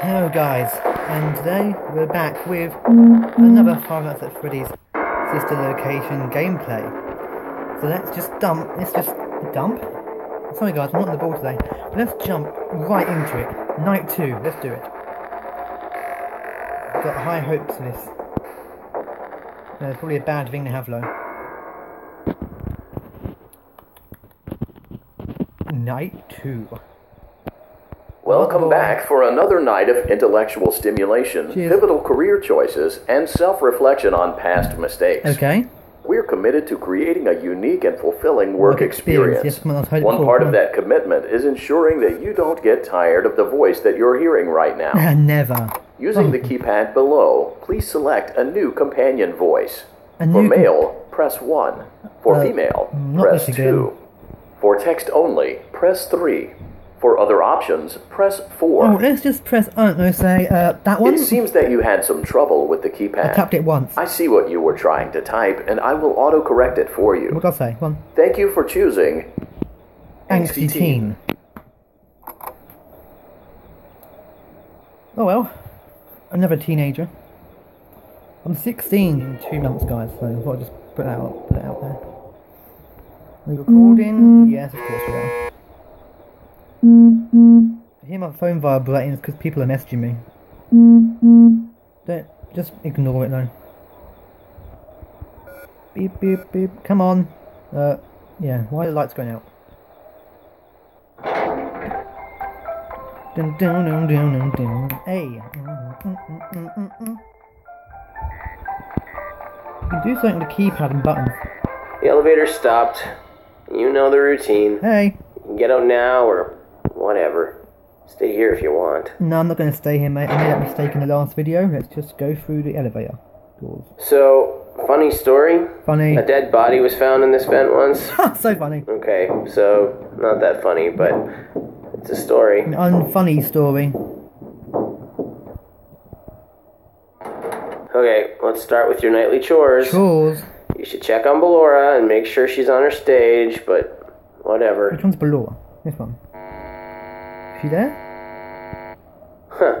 Hello guys, and today we're back with another Five Nights at Freddy's Sister Location gameplay. So let's just dump, let's just dump? Sorry guys, I'm not on the ball today. But let's jump right into it. Night 2, let's do it. Got high hopes for this. Uh, it's probably a bad thing to have though. Night 2. Welcome back for another night of intellectual stimulation, Cheers. pivotal career choices, and self reflection on past mistakes. Okay. We're committed to creating a unique and fulfilling work, Work experience. experience. Yes, come on, I've heard One before, part of that commitment is ensuring that you don't get tired of the voice that you're hearing right now. Never. Using Oh. the keypad below, please select a new companion voice. A For new com- male, press 1. For Uh, female, press 2. For text only, press 3. For other options, press 4. Oh, let's just press, I don't know, say, uh, that one? It seems that you had some trouble with the keypad. I keypad. tapped it once. I see what you were trying to type, and I will autocorrect it for you. What did I say? One. Thank you for choosing Angsty teen. Oh well. Another teenager. I'm 16 in two months, guys, so I thought I'd just put that out, put it out there. We recording? Yes, of course we are. I hear my phone vibrating because people are messaging me. Don't, just ignore it though. Beep, beep, beep. Come on. Uh, yeah, why are the lights going out? Dun, dun, dun, dun, dun, dun. Hey. Mm, mm, mm. You can do something with the keypad and buttons. The elevator stopped. You know the routine. Hey. You can get out now or whatever. Stay here if you want. No, I'm not going to stay here, mate. I made that mistake in the last video. Let's just go through the elevator doors. So, funny story. Funny. A dead body was found in this oh. vent once. so funny. Okay, so not that funny, but it's a story. An unfunny story. Okay, let's start with your nightly chores. Chores. You should check on Ballora and make sure she's on her stage, but whatever. Which one's below? This one. Is she there? Huh.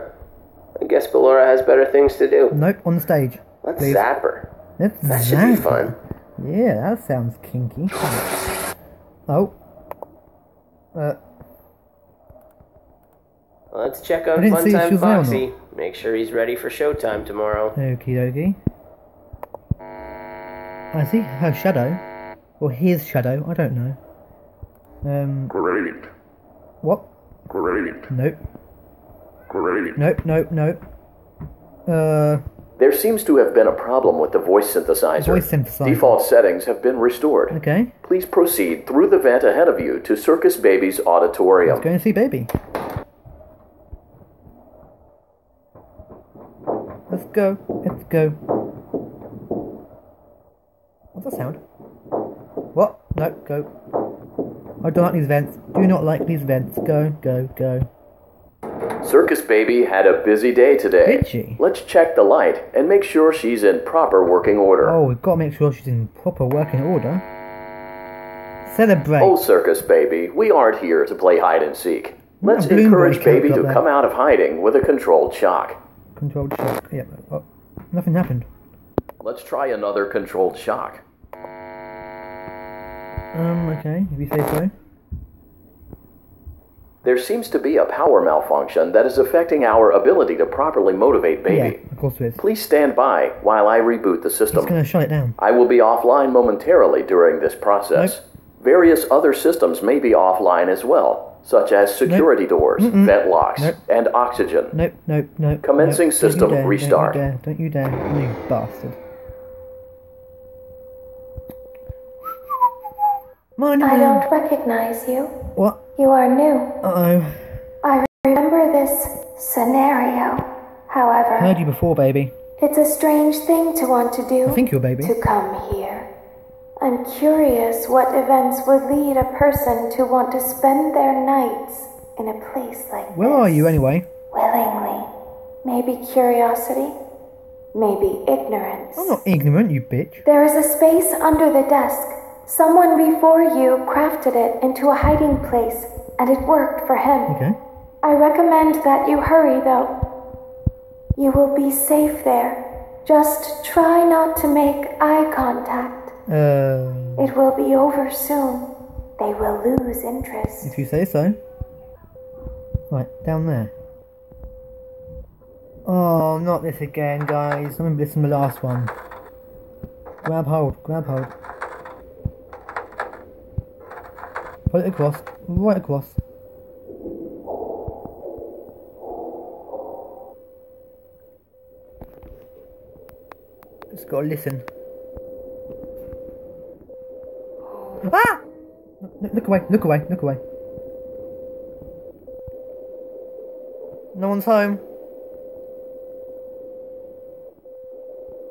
I guess Ballora has better things to do. Nope, on the stage. Let's Please. zap her. Let's That should be zap fun. Yeah, that sounds kinky. Oh. Uh, Let's check I on didn't see Funtime was there or Foxy. Make sure he's ready for showtime tomorrow. okie dokie. I see her shadow. Or his shadow, I don't know. Um, Great, what? Great, Nope. great. Nope, nope, nope. Uh, There seems to have been a problem with the voice synthesizer. Voice synthesizer. Default settings have been restored. okay. Please proceed through the vent ahead of you to Circus Baby's auditorium. Let's go and see baby. Let's go. Let's go. What's that sound? What? No, go. I don't like these vents. Do not like these vents. Go, go, go. Circus Baby had a busy day today. Did she? Let's check the light and make sure she's in proper working order. Oh, we've got to make sure she's in proper working order. Celebrate. Oh, Circus Baby, we aren't here to play hide and seek. Let's encourage Baby to there. come out of hiding with a controlled shock. Controlled shock. Yep. Oh, nothing happened. Let's try another controlled shock. Um, okay, if you say so. There seems to be a power malfunction that is affecting our ability to properly motivate Baby. Yeah, of course there is. Please stand by while I reboot the Just system. gonna shut it down. I will be offline momentarily during this process. Various other systems may be offline as well, such as security doors, vent locks, Nope. and oxygen. Nope, nope, nope. Commencing nope. Don't you system dare, restart. Don't you dare, don't you dare, you bastard. Mind I don't recognize you. What? You are new. Uh oh. I remember this scenario. However, I Heard you before, baby. it's a strange thing to want to do. I think you're baby. To come here. I'm curious what events would lead a person to want to spend their nights in a place like Where this. are you anyway? Willingly. Maybe curiosity. Maybe ignorance. I'm not ignorant, you bitch. There is a space under the desk. Someone before you crafted it into a hiding place, and it worked for him. Okay. I recommend that you hurry, though. You will be safe there. Just try not to make eye contact. Uh, It will be over soon. They will lose interest. if you say so. Right, down there. Oh, not this again, guys. I remember this from the last one. Grab hold, grab hold. It across, right across. Just gotta listen. Ah! Look- Look away, look away, look away. No one's home.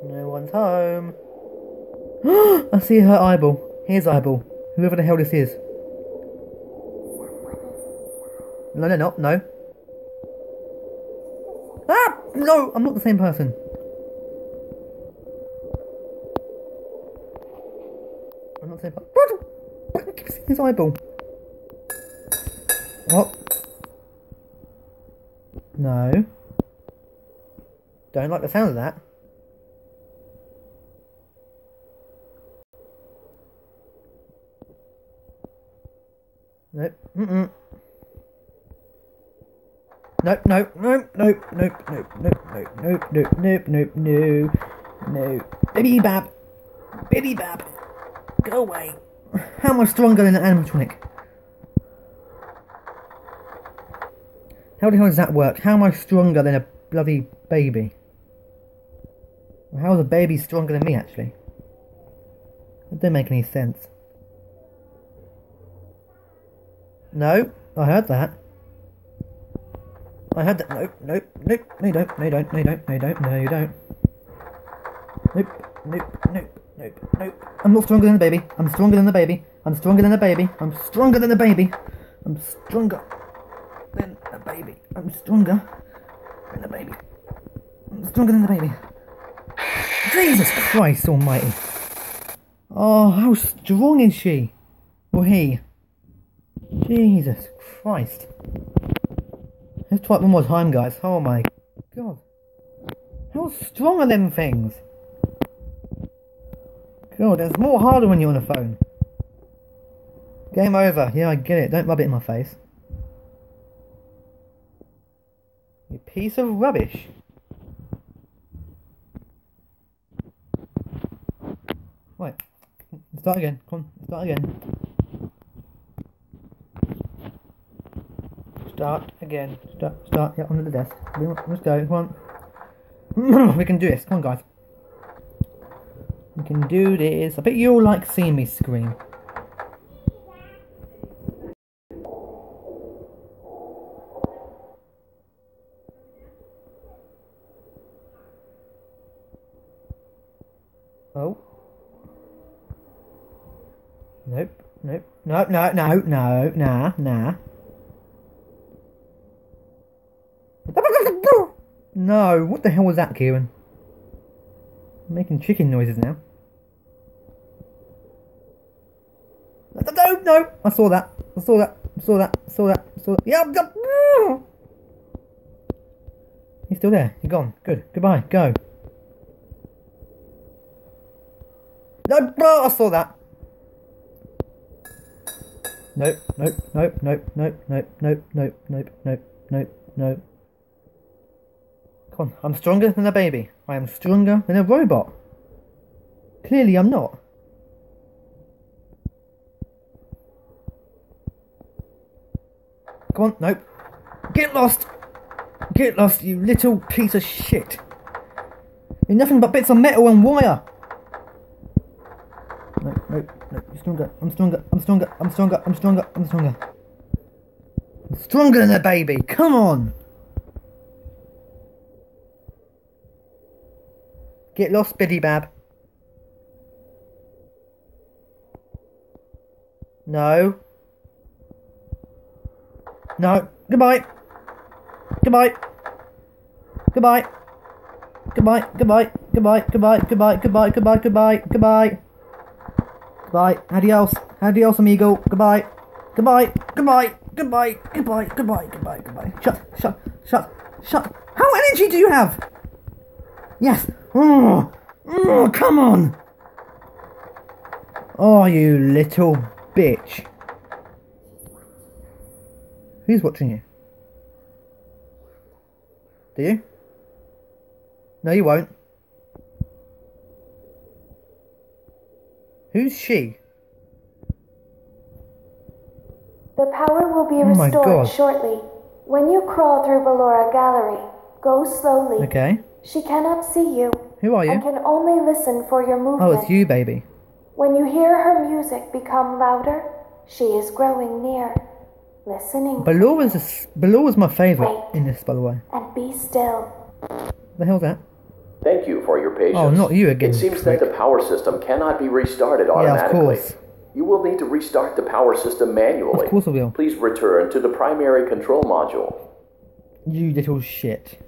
No one's home. I see her eyeball. Here's eyeball. Whoever the hell this is. No, no, no, no. Ah! No, I'm not the same person. I'm not the same person. His eyeball. What? No. Don't like the sound of that. Nope. Mm-mm. Nope, nope, nope, nope, nope, nope, nope, nope, nope, nope, nope, nope, no, no. Baby Bab! Baby Bab! Go away! How I stronger than an animatronic? How the hell does that work? How am I stronger than a bloody baby? How is a baby stronger than me, actually? That don't make any sense. No, I heard that. I heard that. Nope, nope, nope, no, you don't, no, you don't, no, you don't, no, you don't, no, you don't. Nope, nope, nope, nope, nope. I'm not stronger than the baby. I'm stronger than the baby. I'm stronger than the baby. I'm stronger than the baby. I'm stronger than the baby. I'm stronger than the baby. I'm stronger than the baby. Jesus Christ Almighty! Oh, how strong is she? Or he? Jesus Christ! Let's try it one more time, guys. Oh my God! How strong are them things? God, it's more harder when you're on a phone. Game over. Yeah, I get it. Don't rub it in my face. You piece of rubbish. Right. Start again. Come on. Start again. Start again. Start. Start. Yeah, under the desk. Let's go. Come on. Mm, we can do this. Come on, guys. We can do this. I bet you all like seeing me scream. Oh. Nope. Nope. No, no, no, no, nah, nah. No, what the hell was that, Kieran? I'm making chicken noises now. No, no, no! I saw that. I saw that. I saw that. I saw that. I saw that. Yeah, I'm. You're still there. You're gone. Good. Goodbye. Go. No, no, I saw that. Nope, nope, nope, nope, nope, nope, nope, nope, nope, nope, nope, nope. Come on, I'm stronger than a baby. I am stronger than a robot. Clearly, I'm not. Come on, nope. Get lost! Get lost, you little piece of shit. You're nothing but bits of metal and wire. No, no, no, you're stronger. I'm stronger. I'm stronger. I'm stronger. I'm stronger. I'm stronger. I'm stronger than a baby. Come on. Get lost, Biddy Bab. No. No. Goodbye. Goodbye. Goodbye. Goodbye. Goodbye. Goodbye. Goodbye. Goodbye. Goodbye. Goodbye. Goodbye. Goodbye. Goodbye. Adios. Adios, amigo. Goodbye. Goodbye. Goodbye. Goodbye. Goodbye. Goodbye. Goodbye. Goodbye. Shut. Shut. Shut. Shut. How energy do you have? Yes! Oh! Oh, come on! Oh, you little bitch. Who's watching you? Do you? No, you won't. Who's she? The power will be Oh restored shortly. When you crawl through Ballora Gallery, go slowly. Okay. She cannot see you Who are and you? can only listen for your movement. Oh, it's you, baby. When you hear her music become louder, she is growing near. Listening Ballora's, a s Ballora's my favourite in this, by the way. and be still. The hell's that? Thank you for your patience. Oh, not you again, It seems prick. that the power system cannot be restarted automatically. Yeah, of automatically. course. You will need to restart the power system manually. Of course I will. Please return to the primary control module. You little shit.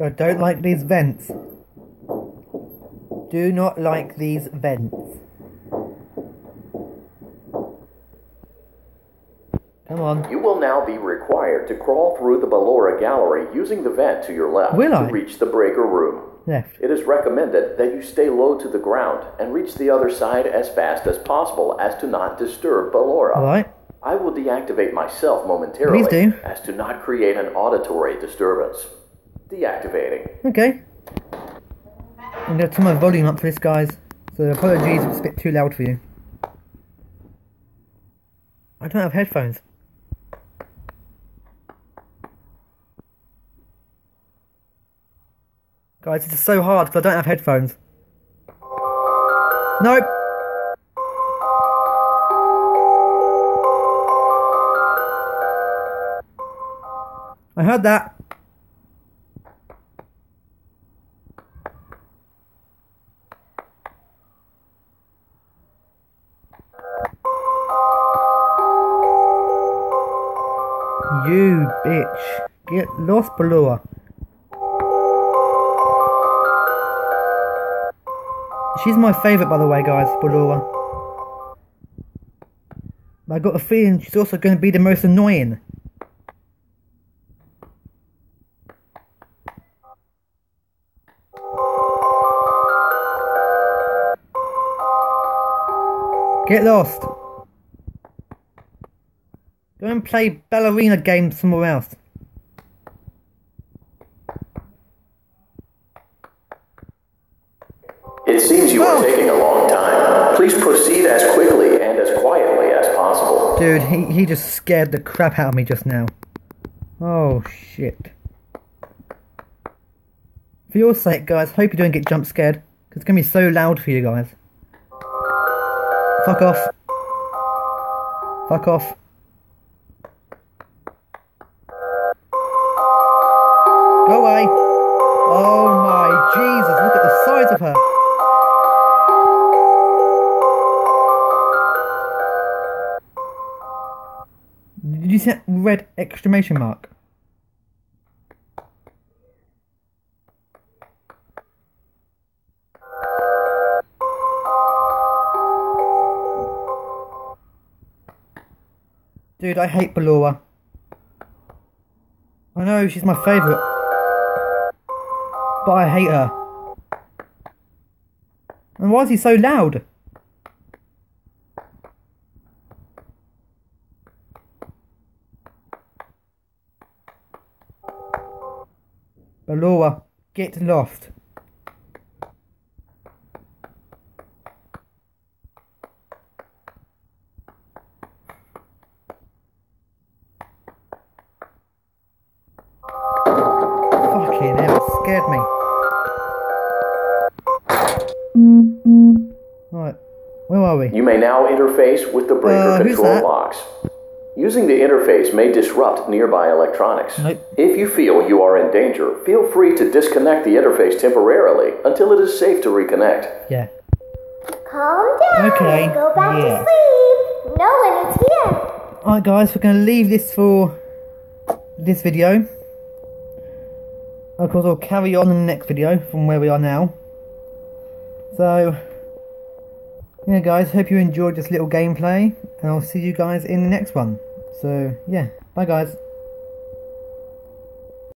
I don't like these vents. Do not like these vents. Come on. You will now be required to crawl through the Ballora gallery using the vent to your left Will to I? reach the breaker room. Left. It is recommended that you stay low to the ground and reach the other side as fast as possible as to not disturb Ballora. Alright. I will deactivate myself momentarily Please do. as to not create an auditory disturbance. Deactivating. Okay. I'm gonna turn my volume up for this, guys. So apologies if it's a bit too loud for you. I don't have headphones. Guys, this is so hard because I don't have headphones. Nope. I heard that. You bitch. Get lost, Balua. She's my favourite, by the way, guys, Balua. I got a feeling she's also going to be the most annoying. Get lost. Go and play ballerina games somewhere else. It seems you Oh. are taking a long time. Please proceed as quickly and as quietly as possible. Dude, he, he just scared the crap out of me just now. Oh, shit. For your sake, guys, hope you don't get jump scared. Because it's going to be so loud for you guys. Fuck off. Fuck off. You see that red exclamation mark? Dude, I hate Ballora. I know she's my favourite. But I hate her. And why is he so loud? Ballora, get lost. Fucking hell, it scared me. Right, where are we? You may now interface with the breaker Uh, who's control that? box. Using the interface may disrupt nearby electronics. Nope. If you feel you are in danger, feel free to disconnect the interface temporarily until it is safe to reconnect. Yeah. Calm down. Okay, and Go back yeah. to sleep. No one is here. Alright guys, we're going to leave this for this video. Of course, I'll carry on in the next video from where we are now. So, yeah guys, hope you enjoyed this little gameplay. And I'll see you guys in the next one. So, yeah. Bye, guys.